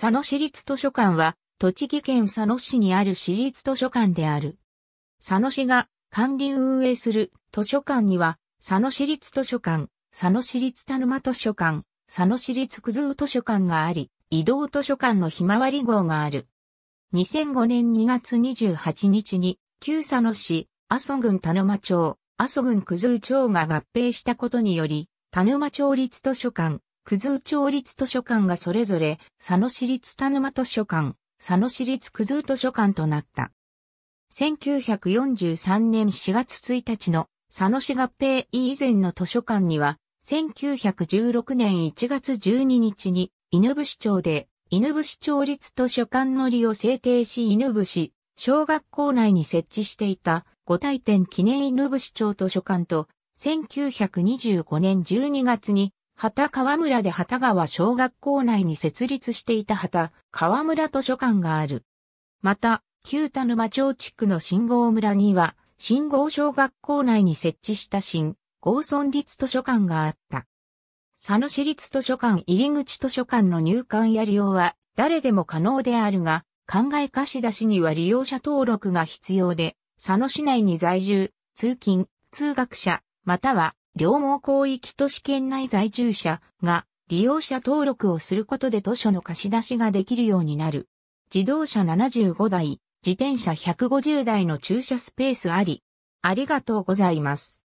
佐野市立図書館は、栃木県佐野市にある市立図書館である。佐野市が管理運営する図書館には、佐野市立図書館、佐野市立田沼図書館、佐野市立九頭図書館があり、移動図書館のひまわり号がある。2005年2月28日に、旧佐野市、阿蘇郡田沼町、阿蘇郡九頭町が合併したことにより、田沼町立図書館、九頭町立図書館がそれぞれ、佐野市立田沼図書館、佐野市立九頭図書館となった。1943年4月1日の佐野市合併以前の図書館には、1916年1月12日に犬伏町で犬伏町立図書館の利を制定し犬伏小学校内に設置していた五体店記念犬伏町図書館と1925年12月に畑川村で畑川小学校内に設立していた畑川村図書館がある。また、旧田沼町地区の信号村には、信号小学校内に設置した新、郷村立図書館があった。佐野市立図書館入口図書館の入館や利用は誰でも可能であるが、考え貸し出しには利用者登録が必要で、佐野市内に在住、通勤、通学者、または両毛広域都市圏内在住者が利用者登録をすることで図書の貸し出しができるようになる。自動車75台、自転車150台の駐車スペースあり。ありがとうございます。